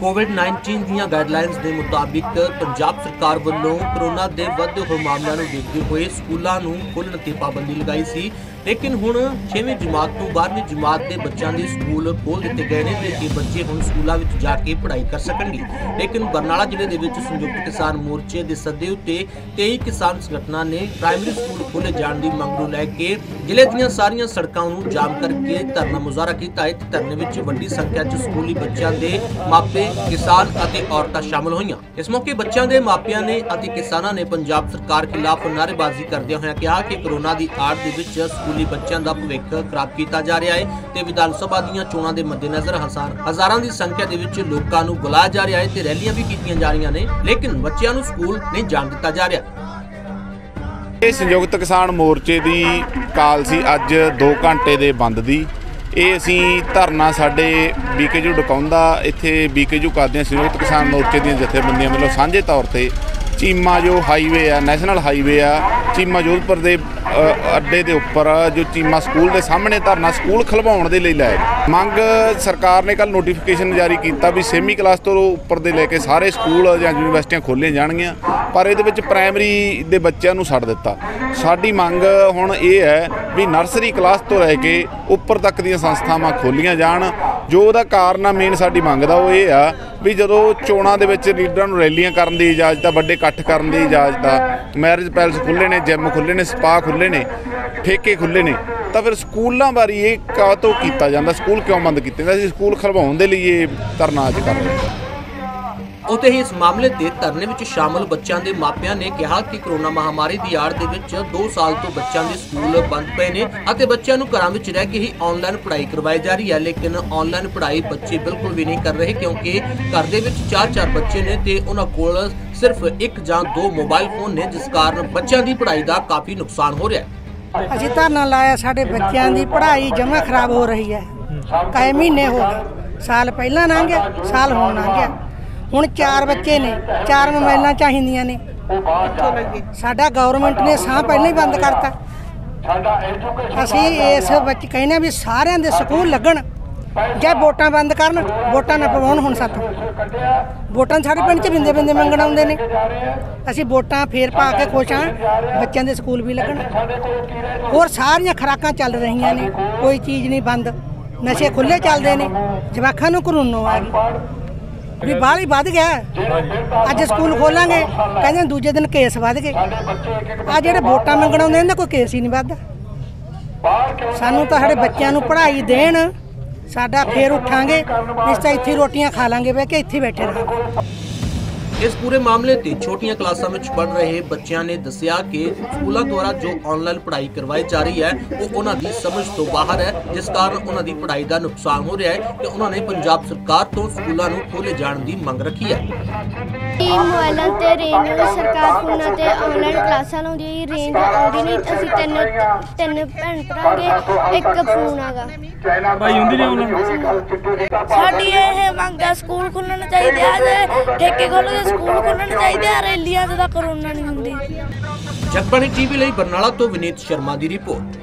ਕੋਵਿਡ-19 ਦੀਆਂ ਗਾਈਡਲਾਈਨਸ ਦੇ ਮੁਤਾਬਿਕ ਪੰਜਾਬ ਸਰਕਾਰ ਵੱਲੋਂ ਕਰੋਨਾ ਦੇ ਵੱਧਦੇ ਹੋਏ ਮਾਮਲਿਆਂ ਨੂੰ ਦੇਖਦੇ ਹੋਏ ਸਕੂਲਾਂ ਨੂੰ ਖੋਲ੍ਹਣ ਤੇ ਪਾਬੰਦੀ ਲਗਾਈ ਸੀ। ਲੇਕਿਨ ਹੁਣ 6ਵੀਂ ਜਮਾਤ ਤੋਂ 12ਵੀਂ ਜਮਾਤ ਦੇ ਬੱਚਿਆਂ ਦੇ ਸਕੂਲ ਖੋਲ੍ਹ ਦਿੱਤੇ ਗਏ ਨੇ ਤੇ ਇਹ ਬੱਚੇ ਹੁਣ ਸਕੂਲਾਂ ਵਿੱਚ ਜਾ ਕੇ ਪੜ੍ਹਾਈ ਕਰ ਸਕਣਗੇ। ਲੇਕਿਨ ਬਰਨਾਲਾ ਜ਼ਿਲ੍ਹੇ ਦੇ ਵਿੱਚ ਸੰਯੁਕਤ ਕਿਸਾਨ ਮੋਰਚੇ ਦੇ ਸੱਦੇ ਉੱਤੇ 23 ਕਿਸਾਨ ਸੰਗਠਨਾਂ ਨੇ ਪ੍ਰਾਇਮਰੀ ਸਕੂਲ ਖੋਲ੍ਹੇ ਜਾਣ ਦੀ ਮੰਗ ਨੂੰ ਲੈ ਕੇ ਜ਼ਿਲ੍ਹੇ ਦੀਆਂ ਸਾਰੀਆਂ ਸੜਕਾਂ ਨੂੰ ਜਾਮ ਕਰਕੇ ਧਰਨਾ ਮੁਜ਼ਾਹਰਾ ਕੀਤਾ। ਹੈ ਧਰਨੇ ਵਿੱਚ ਵੱਡੀ ਸੰਖਿਆ 'ਚ ਸਕੂਲੀ ਬੱਚਿਆਂ ਦੇ ਮਾਪੇ, ਕਿਸਾਨ ਅਤੇ ਔਰਤਾਂ ਸ਼ਾਮਲ ਹੋਈਆਂ। ਇਸ ਮੌਕੇ ਬੱਚਿਆਂ ਦੇ ਮਾਪਿਆਂ ਨੇ ਅਤੇ ਕਿਸਾਨਾਂ ਨੇ ਪੰਜਾਬ ਸਰਕਾਰ ਖਿਲਾਫ ਨਾਅਰੇਬਾਜ਼ੀ ਕਰਦਿਆਂ ਹੋਇਆਂ ਕਿਹਾ ਕਿ ਕਰੋਨਾ ਦੀ ਆੜ ਦੇ ਵਿੱਚ ਸਕੂਲੀ ਬੱਚਿਆਂ ਦਾ ਭਵਿੱਖ ਖਰਾਬ ਕੀਤਾ ਜਾ ਰਿਹਾ ਹੈ ਤੇ ਵਿਧਾਨ ਸਭਾ ਦੀਆਂ ਚੋਣਾਂ ਦੇ ਮੱਦੇਨਜ਼ਰ ਹਜ਼ਾਰਾਂ ਦੀ ਸੰਖਿਆ ਦੇ ਵਿੱਚ ਲੋਕਾਂ ਨੂੰ ਬੁਲਾਇਆ ਜਾ ਰਿਹਾ ਹੈ ਤੇ ਰੈਲੀਆਂ ਵੀ ਕੀਤੀਆਂ ਜਾ ਰਹੀਆਂ ਨੇ, ਲੇਕਿਨ ਬੱਚਿਆਂ ਨੂੰ ਸਕੂਲ ਨਹੀਂ ਜਾਣ ਦਿੱਤਾ ਜਾ ਰਿਹਾ। ਇਹ ਸੰਯੁਕਤ ਕਿਸਾਨ ਮੋਰਚੇ ਦੀ ਕਾਲ ਸੀ ਅੱਜ 2 ਘੰਟੇ ਦੇ ਬੰਦ ਦੀ। ਇਹ ਅਸੀਂ ਧਰਨਾ ਸਾਡੇ ਬੀਕੇਯੂ ਡਕਾਉਂਦਾ, ਇੱਥੇ ਬੀਕੇਯੂ ਕਰਦੇ ਹਾਂ ਸੰਯੁਕਤ ਕਿਸਾਨ ਮੋਰਚੇ ਦੀਆਂ ਜਥੇਬੰਦੀਆਂ ਵੱਲੋਂ ਸਾਂਝੇ ਤੌਰ ਤੇ ਚੀਮਾ ਜੋ ਹਾਈਵੇ ਆ ਨੈਸ਼ਨਲ ਹਾਈਵੇ ਆ, ਚੀਮਾ ਜੋਧਪੁਰ ਦੇ ਅੱਡੇ ਦੇ ਉੱਪਰ ਜੋ ਚੀਮਾ ਸਕੂਲ ਦੇ ਸਾਹਮਣੇ ਧਰਨਾ ਸਕੂਲ ਖਲਵਾਉਣ ਦੇ ਲਈ ਲਾਇਆ ਮੰਗ ਸਰਕਾਰ ਨੇ ਕੱਲ ਨੋਟੀਫਿਕੇਸ਼ਨ ਜਾਰੀ ਕੀਤਾ ਵੀ ਸੇਮੀ ਕਲਾਸ ਤੋਂ ਉੱਪਰ ਦੇ ਲੈ ਕੇ ਸਾਰੇ ਸਕੂਲ ਜਾਂ ਯੂਨੀਵਰਸਿਟੀਆਂ ਖੋਲ੍ਹੀਆਂ ਜਾਣਗੀਆਂ, ਪਰ ਇਹਦੇ ਵਿੱਚ ਪ੍ਰਾਇਮਰੀ ਦੇ ਬੱਚਿਆਂ ਨੂੰ ਛੱਡ ਦਿੱਤਾ। ਸਾਡੀ ਮੰਗ ਹੁਣ ਇਹ ਹੈ ਵੀ ਨਰਸਰੀ ਕਲਾਸ ਤੋਂ ਲੈ ਕੇ ਉੱਪਰ ਤੱਕ ਦੀਆਂ ਸੰਸਥਾਵਾਂ ਖੋਲ੍ਹੀਆਂ ਜਾਣ ਜੋ ਉਹਦਾ ਕਾਰਨ ਆ ਮੇਨ ਸਾਡੀ ਮੰਗ ਦਾ ਉਹ ਇਹ ਆ ਵੀ ਜਦੋਂ ਚੋਣਾਂ ਦੇ ਵਿੱਚ ਲੀਡਰਾਂ ਨੂੰ ਰੈਲੀਆਂ ਕਰਨ ਦੀ ਇਜਾਜ਼ਤ ਆ, ਵੱਡੇ ਇਕੱਠ ਕਰਨ ਦੀ ਇਜਾਜ਼ਤ ਆ ਮੈਰਿਜ ਪੈਲਸ ਖੁੱਲੇ ਨੇ ਜਿਮ ਖੁੱਲੇ ਨੇ ਸਪਾ ਖੁੱਲੇ ਨੇ, ਠੇਕੇ ਖੁੱਲੇ ਨੇ, ਤਾਂ ਫਿਰ ਸਕੂਲਾਂ ਬਾਰੇ ਇਹ ਕਾਹਤੋਂ ਕੀਤਾ ਜਾਂਦਾ, ਸਕੂਲ ਕਿਉਂ ਬੰਦ ਕੀਤੇ ਜਾਂਦੇ? ਅਸੀਂ ਸਕੂਲ ਖਲਵਾਉਣ ਦੇ ਲਈ ਇਹ ਧਰਨਾ ਅੱਜ ਕਰ ਰਹੇ ਹਾਂ। ਉਤੇ ਹੀ ਇਸ ਮਾਮਲੇ ਤੇ ਧਰਨੇ ਵਿੱਚ ਸ਼ਾਮਲ ਬੱਚਿਆਂ ਦੇ ਮਾਪਿਆਂ ਨੇ ਕਿਹਾ ਕਿ ਕਰੋਨਾ ਮਹਾਮਾਰੀ ਦੀ ਆੜ ਦੇ ਵਿੱਚ 2 ਸਾਲ ਤੋਂ ਬੱਚਿਆਂ ਦੇ ਸਕੂਲ ਬੰਦ ਪਏ ਨੇ ਅਤੇ ਬੱਚਿਆਂ ਨੂੰ ਘਰਾਂ ਵਿੱਚ ਰਹਿ ਕੇ ਹੀ ਆਨਲਾਈਨ ਪੜ੍ਹਾਈ ਕਰਵਾਈ ਜਾ ਰਹੀ ਹੈ, ਲੇਕਿਨ ਆਨਲਾਈਨ ਪੜ੍ਹਾਈ ਬੱਚੇ ਬਿਲਕੁਲ ਵੀ ਨਹੀਂ ਕਰ ਰਹੇ ਕਿਉਂਕਿ ਘਰ ਦੇ ਵਿੱਚ 4-4 ਬੱਚੇ ਨੇ ਤੇ ਉਹਨਾਂ ਕੋਲ ਸਿਰਫ ਇੱਕ ਜਾਂ ਦੋ ਮੋਬਾਈਲ ਫੋਨ ਨੇ, ਜਿਸ ਕਾਰਨ ਬੱਚਿਆਂ ਦੀ ਪੜ੍ਹਾਈ ਦਾ ਕਾਫੀ ਨੁਕਸਾਨ ਹੋ ਰਿਹਾ ਹੈ। ਅਸੀਂ ਧਰਨਾ ਲਾਇਆ, ਸਾਡੇ ਬੱਚਿਆਂ ਦੀ ਪੜ੍ਹਾਈ ਜਮਾ ਖਰਾਬ ਹੋ ਰਹੀ ਹੈ। ਕਈ ਮਹੀਨੇ ਹੋ ਗਏ, ਸਾਲ ਪਹਿਲਾਂ ਲੰਘ ਗਿਆ, ਸਾਲ ਹੁਣ ਲੰਘ ਗਿਆ। ਹੁਣ ਚਾਰ ਬੱਚੇ ਨੇ, ਚਾਰ ਮੋਬਾਈਲਾਂ ਚਾਹੀਦੀਆਂ ਨੇ। ਸਾਡਾ ਗਵਰਨਮੈਂਟ ਨੇ ਸਾਹ ਪਹਿਲਾਂ ਹੀ ਬੰਦ ਕਰਤਾ। ਅਸੀਂ ਇਸ ਵਿੱਚ ਕਹਿੰਦੇ ਹਾਂ ਵੀ ਸਾਰਿਆਂ ਦੇ ਸਕੂਲ ਲੱਗਣ, ਜੇ ਵੋਟਾਂ ਬੰਦ ਕਰਨ, ਵੋਟਾਂ ਨਾ ਪਵਾਉਣ ਹੁਣ ਸਾਥੋਂ। ਵੋਟਾਂ ਸਾਡੇ ਪਿੰਡ 'ਚ ਬਿੰਦੇ ਬਿੰਦੇ ਮੰਗਣ ਆਉਂਦੇ ਨੇ। ਅਸੀਂ ਵੋਟਾਂ ਫੇਰ ਪਾ ਕੇ ਖੁਸ਼ ਹਾਂ, ਬੱਚਿਆਂ ਦੇ ਸਕੂਲ ਵੀ ਲੱਗਣ। ਹੋਰ ਸਾਰੀਆਂ ਖੁਰਾਕਾਂ ਚੱਲ ਰਹੀਆਂ ਨੇ, ਕੋਈ ਚੀਜ਼ ਨਹੀਂ ਬੰਦ। ਨਸ਼ੇ ਖੁੱਲੇ ਚੱਲਦੇ ਨੇ ਜਵਾਖਾਂ ਨੂੰ ਕਰੋਨੋ ਆ ਗਈ। ਵੀ ਬਾਹਰ ਹੀ ਵੱਧ ਗਿਆ। ਅੱਜ ਸਕੂਲ ਖੋਲਾਂਗੇ, ਕਹਿੰਦੇ ਦੂਜੇ ਦਿਨ ਕੇਸ ਵੱਧ ਗਏ। ਆ ਜਿਹੜੇ ਵੋਟਾਂ ਮੰਗਣ ਆਉਂਦੇ ਇਹਨਾਂ ਕੋਈ ਕੇਸ ਹੀ ਨਹੀਂ ਵੱਧਦਾ। ਸਾਨੂੰ ਤਾਂ ਸਾਡੇ ਬੱਚਿਆਂ ਨੂੰ ਪੜ੍ਹਾਈ ਦੇਣ, ਸਾਡਾ ਫੇਰ ਉੱਠਾਂਗੇ, ਇਸ ਤਾਂ ਇੱਥੇ ਰੋਟੀਆਂ ਖਾ ਲਾਂਗੇ, ਬਹਿ ਕੇ ਇੱਥੇ ਬੈਠੇ ਰਹਾਂਗੇ। ਇਸ ਪੂਰੇ ਮਾਮਲੇ ਤੇ ਛੋਟੀਆਂ ਕਲਾਸਾਂ ਵਿੱਚ ਪੜ੍ਹ ਰਹੇ ਬੱਚਿਆਂ ਨੇ ਦੱਸਿਆ ਕਿ ਸਕੂਲਾਂ ਦੁਆਰਾ ਜੋ ਆਨਲਾਈਨ ਪੜ੍ਹਾਈ ਕਰਵਾਈ ਜਾ ਰਹੀ ਹੈ ਉਹ ਉਹਨਾਂ ਦੀ ਸਮਝ ਤੋਂ ਬਾਹਰ ਹੈ ਜਿਸ ਕਾਰਨ ਉਹਨਾਂ ਦੀ ਪੜ੍ਹਾਈ ਦਾ ਨੁਕਸਾਨ ਹੋ ਰਿਹਾ ਹੈ ਤੇ ਉਹਨਾਂ ਨੇ ਪੰਜਾਬ ਸਰਕਾਰ ਤੋਂ ਸਕੂਲਾਂ ਨੂੰ ਖੋਲ੍ਹੇ ਜਾਣ ਦੀ ਮੰਗ ਰੱਖੀ ਹੈ। ਕਿ ਮੋਬਾਈਲਾਂ ਤੇ ਰੇਂਜ ਸਰਕਾਰ ਫੋਨਾਂ ਤੇ ਆਨਲਾਈਨ ਕਲਾਸਾਂ ਲਾਉਂਦੀ ਹੈ। ਰੇਂਜ ਆਉਂਦੀ ਨਹੀਂ ਅਸੀਂ ਤਿੰਨ ਤਿੰਨ ਭੈਣ ਭਰਾ ਗੇ ਇੱਕ ਫੋਨ ਆਗਾ ਭਾਈ ਹੁੰਦੀ ਨਹੀਂ ਆਨਲਾਈਨ ਸਾਡੀ ਇਹ ਮੰਗ ਹੈ ਸਕੂਲ ਖੁੱਲਣ ਚਾਹੀਦੇ ਆ ਤੇ ਠੇਕੇ ਖੋਲ੍ਹ ਕੇ ਸਕੂਲ ਖੁੱਲਣ ਚਾਹੀਦੇ ਆ, ਰੈਲੀਆਂ ਤੇ ਤਾਂ ਕਰੋਨਾ ਨਹੀਂ ਹੁੰਦੀ। ਜਗਬਾਣੀ ਟੀਵੀ ਲਈ ਬਰਨਾਲਾ ਤੋਂ ਵਿਨੀਤ ਸ਼ਰਮਾ ਦੀ ਰਿਪੋਰਟ।